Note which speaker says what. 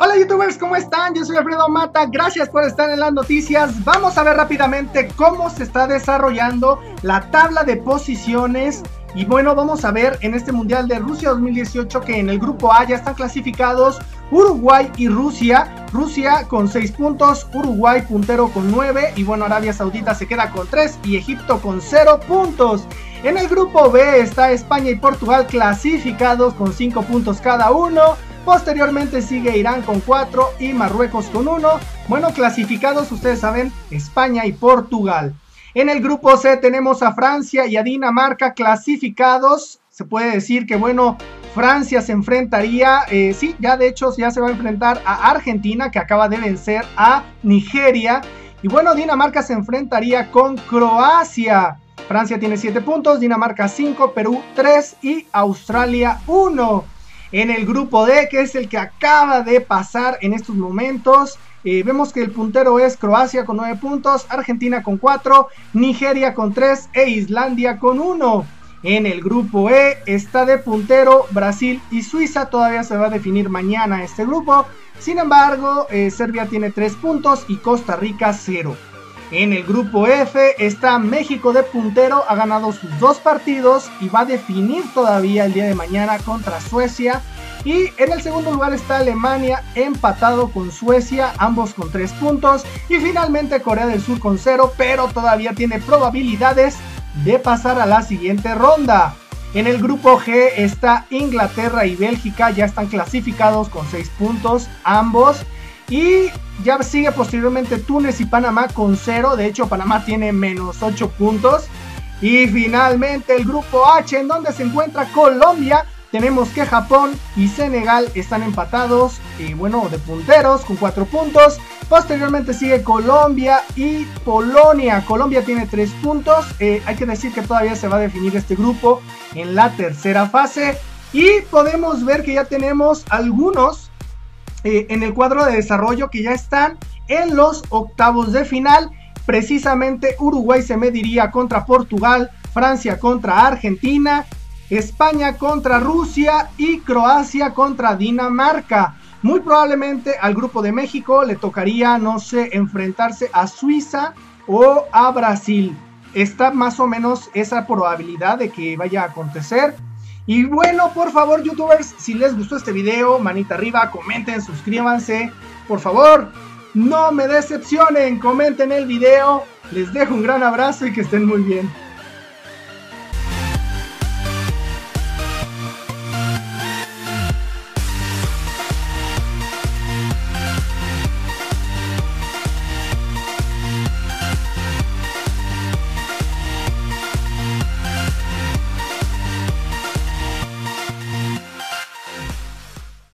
Speaker 1: Hola youtubers, ¿cómo están? Yo soy Alfredo Mata, gracias por estar en las noticias. Vamos a ver rápidamente cómo se está desarrollando la tabla de posiciones. Y bueno, vamos a ver en este Mundial de Rusia 2018 que en el grupo A ya están clasificados Uruguay y Rusia. Rusia con 6 puntos, Uruguay puntero con 9 y bueno, Arabia Saudita se queda con 3 y Egipto con 0 puntos. En el grupo B está España y Portugal clasificados con 5 puntos cada uno. Posteriormente sigue Irán con 4 y Marruecos con 1. Bueno, clasificados ustedes saben España y Portugal. En el grupo C tenemos a Francia y a Dinamarca clasificados. Se puede decir que bueno, Francia se enfrentaría, eh, sí, ya de hecho ya se va a enfrentar a Argentina que acaba de vencer a Nigeria. Y bueno, Dinamarca se enfrentaría con Croacia. Francia tiene 7 puntos, Dinamarca 5, Perú 3 y Australia 1 en el grupo D, que es el que acaba de pasar en estos momentos. Eh, vemos que el puntero es Croacia con 9 puntos, Argentina con 4, Nigeria con 3 e Islandia con 1. En el grupo E está de puntero Brasil y Suiza, todavía se va a definir mañana este grupo. Sin embargo, eh, Serbia tiene 3 puntos y Costa Rica 0. En el grupo F está México de puntero, ha ganado sus dos partidos y va a definir todavía el día de mañana contra Suecia. Y en el segundo lugar está Alemania empatado con Suecia, ambos con tres puntos. Y finalmente Corea del Sur con cero, pero todavía tiene probabilidades de pasar a la siguiente ronda. En el grupo G está Inglaterra y Bélgica, ya están clasificados con 6 puntos ambos. Y ya sigue posteriormente Túnez y Panamá con 0. De hecho, Panamá tiene menos 8 puntos. Y finalmente el grupo H en donde se encuentra Colombia. Tenemos que Japón y Senegal están empatados y bueno, de punteros con 4 puntos. Posteriormente sigue Colombia y Polonia. Colombia tiene 3 puntos. Eh, hay que decir que todavía se va a definir este grupo en la tercera fase. Y podemos ver que ya tenemos algunos eh, en el cuadro de desarrollo que ya están en los octavos de final. Precisamente Uruguay se mediría contra Portugal, Francia contra Argentina, España contra Rusia y Croacia contra Dinamarca. Muy probablemente al grupo de México le tocaría, no sé, enfrentarse a Suiza o a Brasil. Está más o menos esa probabilidad de que vaya a acontecer. Y bueno, por favor, youtubers, si les gustó este video, manita arriba, comenten, suscríbanse. Por favor, no me decepcionen, comenten el video. Les dejo un gran abrazo y que estén muy bien.